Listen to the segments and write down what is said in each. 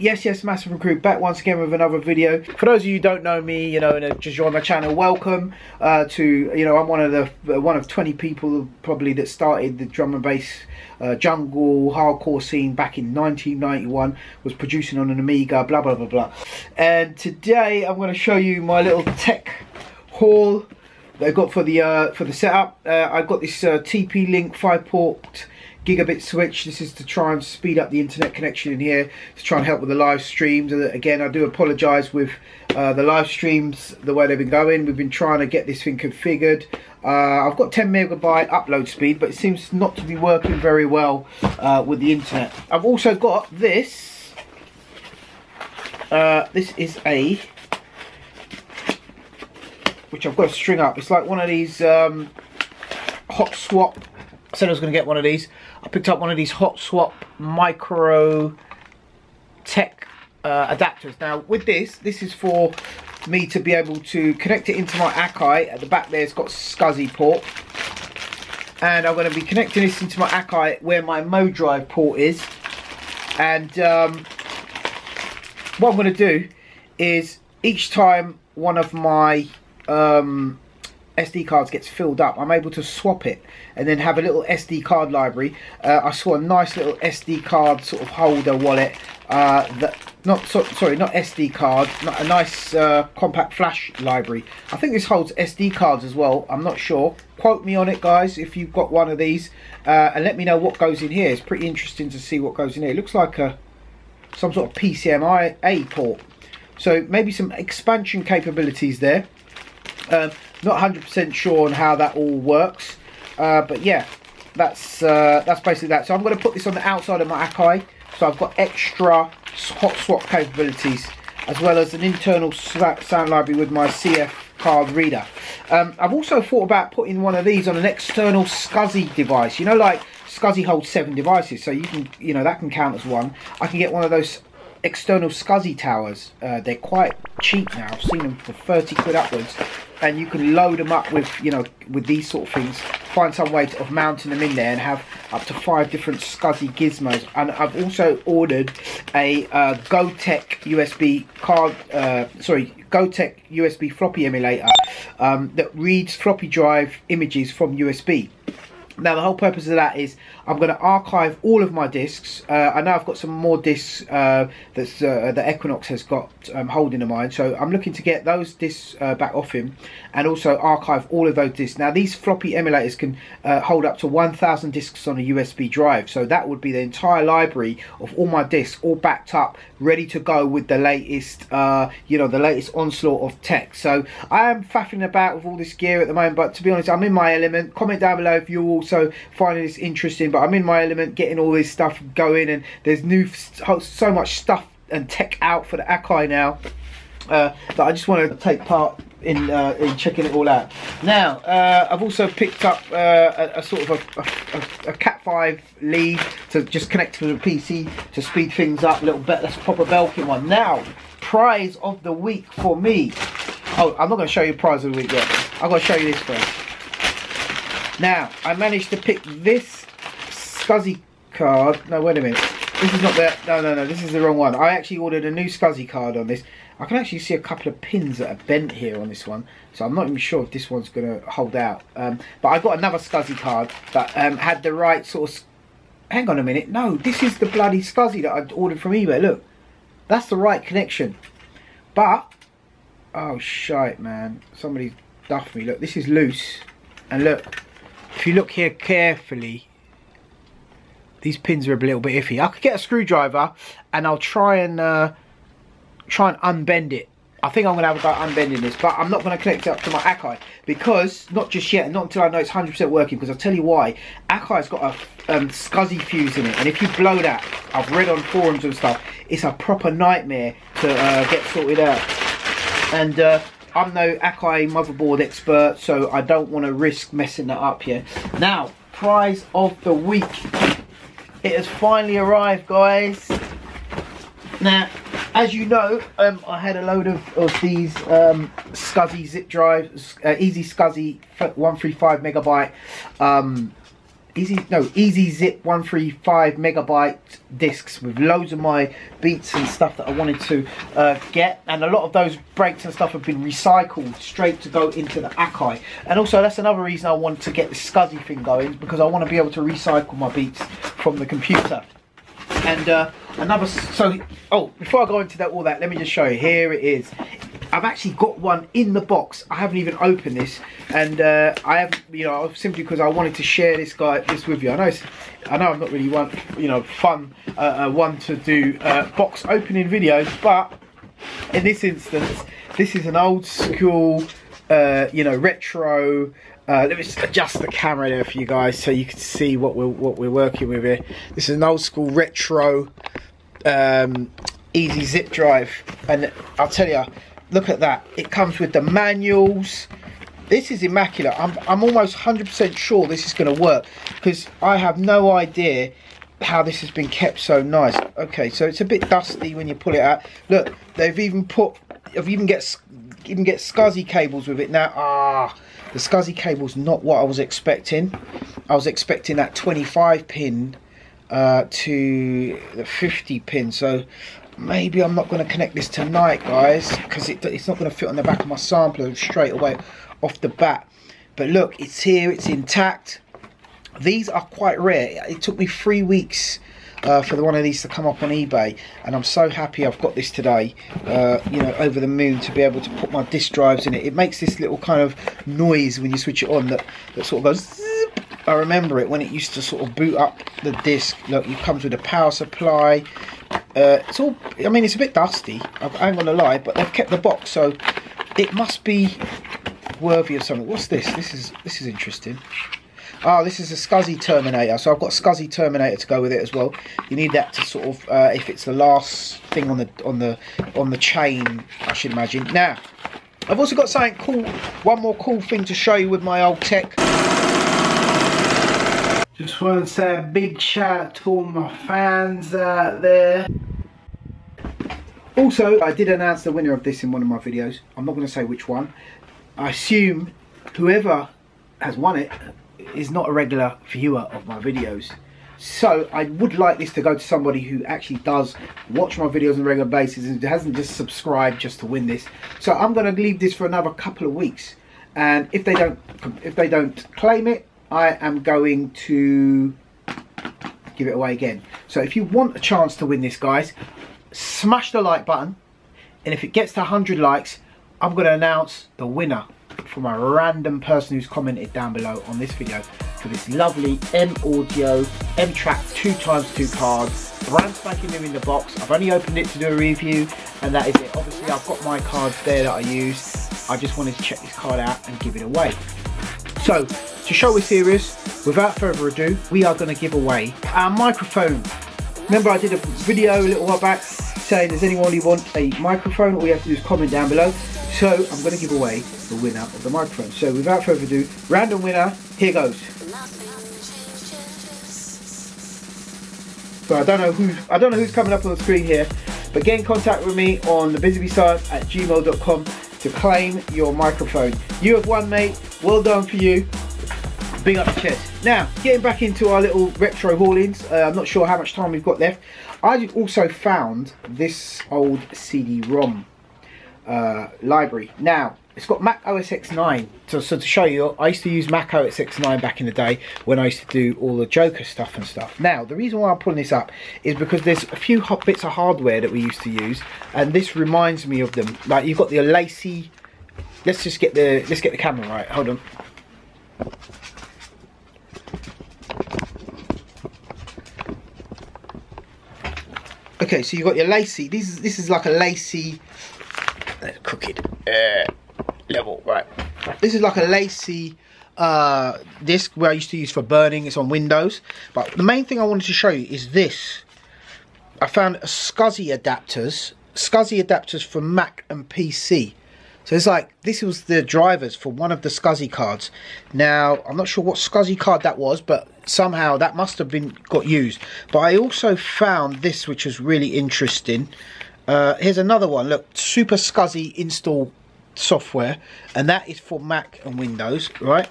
yes, yes, Massive Recruit back once again with another video. For those of you who don't know me, you know, and just joined my channel, welcome uh, to, you know, I'm one of the, uh, one of 20 people probably that started the drum and bass uh, jungle hardcore scene back in 1991, was producing on an Amiga, blah, blah, blah, blah. And today I'm going to show you my little tech haul that I got for the, uh, for the setup. Uh, I got this uh, TP-Link 5-port gigabit switch. This is to try and speed up the internet connection in here to try and help with the live streams. Again I do apologize with uh, the live streams the way they've been going. We've been trying to get this thing configured. Uh, I've got 10 megabyte upload speed but it seems not to be working very well uh, with the internet. I've also got this. Uh, this is a which I've got to string up. It's like one of these um, hot swap. I said I was going to get one of these. I picked up one of these Hot Swap Micro Tech uh, adapters. Now with this, this is for me to be able to connect it into my Akai. At the back there it's got SCSI port. And I'm going to be connecting this into my Akai where my MoDrive port is. And um, what I'm going to do is each time one of my um, SD cards gets filled up, I'm able to swap it and then have a little SD card library. Uh, I saw a nice little SD card sort of holder wallet uh, that not so, sorry not SD card not a nice uh, compact flash library. I think this holds SD cards as well I'm not sure. Quote me on it guys if you've got one of these uh, and let me know what goes in here. It's pretty interesting to see what goes in here. It looks like a some sort of PCMI port. So maybe some expansion capabilities there. Um, not 100% sure on how that all works, uh, but yeah, that's uh, that's basically that. So I'm going to put this on the outside of my Akai. So I've got extra hot swap capabilities, as well as an internal sound library with my CF card reader. Um, I've also thought about putting one of these on an external SCSI device. You know, like SCSI holds seven devices, so you can, you know, that can count as one. I can get one of those external SCSI towers. Uh, they're quite cheap now. I've seen them for 30 quid upwards and you can load them up with you know with these sort of things find some way to, of mounting them in there and have up to five different SCSI gizmos and I've also ordered a uh, Gotek USB card uh, sorry Gotek USB floppy emulator um, that reads floppy drive images from USB now the whole purpose of that is I'm going to archive all of my discs. Uh, I know I've got some more discs uh, that's, uh, that Equinox has got um, holding of mine. So I'm looking to get those discs uh, back off him and also archive all of those discs. Now these floppy emulators can uh, hold up to 1,000 discs on a USB drive. So that would be the entire library of all my discs all backed up, ready to go with the latest, uh, you know, the latest onslaught of tech. So I am faffing about with all this gear at the moment, but to be honest, I'm in my element. Comment down below if you also finding this interesting, but I'm in my element getting all this stuff going and there's new so much stuff and tech out for the Akai now uh, that I just want to take part in, uh, in checking it all out. Now, uh, I've also picked up uh, a, a, sort of a, a, a, Cat 5 lead to just connect to the PC to speed things up a little bit. Let's pop a Belkin one. Now, prize of the week for me. Oh, I'm not going to show you prize of the week yet. I'm going to show you this first. Now, I managed to pick this SCSI card. No, wait a minute. This is not the... No, no, no. This is the wrong one. I actually ordered a new SCSI card on this. I can actually see a couple of pins that are bent here on this one. So I'm not even sure if this one's going to hold out. Um, but I got another SCSI card that um, had the right sort of... Hang on a minute. No, this is the bloody SCSI that I ordered from eBay. Look. That's the right connection. But... Oh, shite, man. Somebody duffed me. Look, this is loose. And look. If you look here carefully these pins are a little bit iffy. I could get a screwdriver and I'll try and uh, try and unbend it. I think I'm going to have a go unbending this, but I'm not going to connect it up to my Akai because, not just yet, not until I know it's 100% working, because I'll tell you why. Akai's got a um, SCSI fuse in it, and if you blow that, I've read on forums and stuff, it's a proper nightmare to uh, get sorted out. And uh, I'm no Akai motherboard expert, so I don't want to risk messing that up here. Now, prize of the week it has finally arrived, guys. Now, as you know, um, I had a load of, of these um, SCSI zip drives, uh, Easy SCSI 135 megabyte um, easy no easy zip 135 megabyte discs with loads of my beats and stuff that I wanted to uh, get. And a lot of those breaks and stuff have been recycled straight to go into the Akai. And also that's another reason I want to get the scuzzy thing going because I want to be able to recycle my beats from the computer. And uh, another so oh before I go into that all that let me just show you. Here it is I've actually got one in the box. I haven't even opened this, and uh, I have, you know, simply because I wanted to share this guy this with you. I know, I know, I'm not really one, you know, fun uh, uh, one to do uh, box opening videos, but in this instance, this is an old school, uh, you know, retro. Uh, let me just adjust the camera there for you guys so you can see what we're what we're working with here. This is an old school retro um, easy zip drive, and I'll tell you look at that. It comes with the manuals. This is immaculate. I'm, I'm almost 100% sure this is going to work because i have no idea how this has been kept so nice. Okay so it's a bit dusty when you pull it out. Look they've even put i've even get even get SCSI cables with it now. Ah the scuzzy cable's not what i was expecting. I was expecting that 25 pin uh, to the 50 pin. So maybe I'm not going to connect this tonight guys because it, it's not going to fit on the back of my sampler straight away off the bat. But look it's here it's intact. These are quite rare. It took me three weeks uh, for the one of these to come up on eBay and I'm so happy I've got this today uh, you know over the moon to be able to put my disk drives in it. It makes this little kind of noise when you switch it on that, that sort of goes I remember it when it used to sort of boot up the disc. Look it comes with a power supply uh, it's all, I mean, it's a bit dusty, I ain't gonna lie, but they've kept the box, so it must be worthy of something. What's this? This is this is interesting. Ah, this is a SCSI Terminator. So I've got SCSI Terminator to go with it as well. You need that to sort of, uh, if it's the last thing on the on the on the chain, I should imagine. Now, I've also got something cool, one more cool thing to show you with my old tech. Just want to say a big shout out to all my fans out there. Also, I did announce the winner of this in one of my videos. I'm not going to say which one. I assume whoever has won it is not a regular viewer of my videos. So I would like this to go to somebody who actually does watch my videos on a regular basis and hasn't just subscribed just to win this. So I'm going to leave this for another couple of weeks. And if they don't, if they don't claim it, I am going to give it away again. So if you want a chance to win this, guys, smash the like button. And if it gets to 100 likes, I'm going to announce the winner from a random person who's commented down below on this video for this lovely M Audio M Track 2 times 2 card. Brand spanking new in the box. I've only opened it to do a review and that is it. Obviously I've got my cards there that I use. I just wanted to check this card out and give it away. So, to show we're serious, without further ado, we are going to give away our microphone. Remember I did a video a little while back saying does anyone who want a microphone? All you have to do is comment down below. So I'm going to give away the winner of the microphone. So without further ado, random winner, here goes. So I don't know who's I don't know who's coming up on the screen here, but get in contact with me on the at gmail.com to claim your microphone. You have won, mate. Well done for you. Big up the chest. Now, getting back into our little retro haulings. Uh, I'm not sure how much time we've got left. I also found this old CD-ROM uh, library. Now, it's got Mac OS X9. So, so, to show you, I used to use Mac OS X9 back in the day when I used to do all the Joker stuff and stuff. Now, the reason why I'm pulling this up is because there's a few hot bits of hardware that we used to use, and this reminds me of them. Like you've got the LaCie. Let's just get the let's get the camera right. Hold on. Okay, so you've got your LaCie. This is this is like a LaCie. Uh, crooked. Uh, level, right. This is like a LaCie uh, disc where I used to use for burning. It's on Windows. But the main thing I wanted to show you is this. I found SCSI adapters. SCSI adapters for Mac and PC. So it's like, this was the drivers for one of the SCSI cards. Now, I'm not sure what SCSI card that was, but somehow that must have been got used. But I also found this, which was really interesting. Uh, here's another one. Look, Super SCSI install software and that is for Mac and Windows right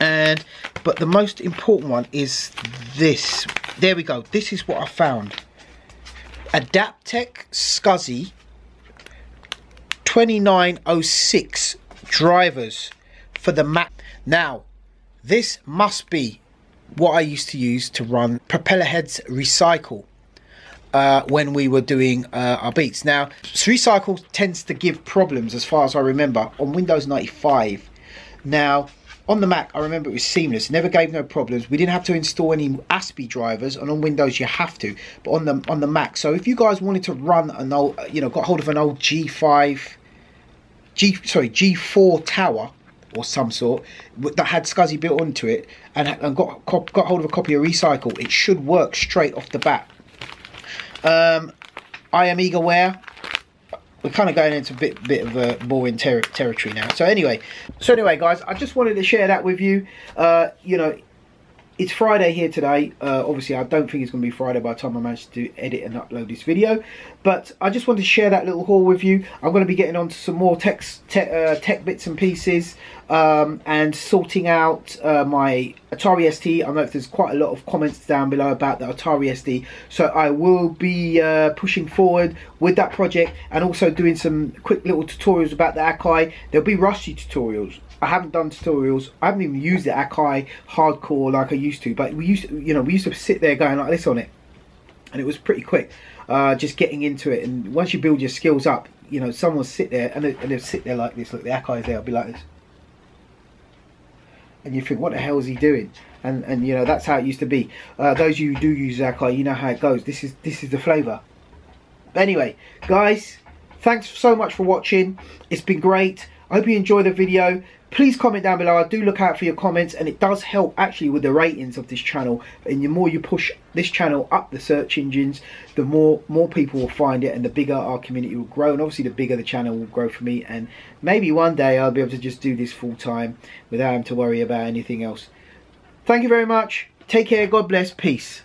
and but the most important one is this there we go this is what I found Adaptec SCSI 2906 drivers for the Mac now this must be what I used to use to run Propellerheads recycle uh, when we were doing uh, our beats. Now, recycle tends to give problems as far as I remember on Windows 95. Now, on the Mac, I remember it was seamless, never gave no problems. We didn't have to install any ASPI drivers, and on Windows you have to, but on the on the Mac. So if you guys wanted to run an old, you know, got hold of an old G5, G sorry G4 tower or some sort that had SCSI built onto it, and, and got got hold of a copy of Recycle, it should work straight off the bat. Um, iAmigaWare we're kind of going into a bit bit of a boring ter territory now. So anyway, so anyway, guys, I just wanted to share that with you. Uh, you know, it's Friday here today. Uh, obviously, I don't think it's going to be Friday by the time I manage to edit and upload this video. But I just wanted to share that little haul with you. I'm going to be getting on to some more tech, tech, uh, tech bits and pieces um, and sorting out uh, my Atari ST. I know there's quite a lot of comments down below about the Atari ST. So I will be uh, pushing forward with that project and also doing some quick little tutorials about the Akai. There'll be Rusty tutorials. I haven't done tutorials. I haven't even used the Akai hardcore like I used to. But we used to, you know, we used to sit there going like this on it. And it was pretty quick. Uh, just getting into it. And once you build your skills up, you know, someone will sit there and, they, and they'll sit there like this. Look, the Akai's there. I'll be like this and you think, what the hell is he doing? And and you know that's how it used to be. Uh, those of you who do use Akai, you know how it goes. This is this is the flavour. Anyway, guys, thanks so much for watching. It's been great. I hope you enjoy the video please comment down below. I do look out for your comments and it does help actually with the ratings of this channel. And the more you push this channel up the search engines the more more people will find it and the bigger our community will grow. And obviously the bigger the channel will grow for me. And maybe one day i'll be able to just do this full time without having to worry about anything else. Thank you very much. Take care. God bless. Peace